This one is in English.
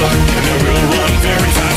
sun, and it will run very fast.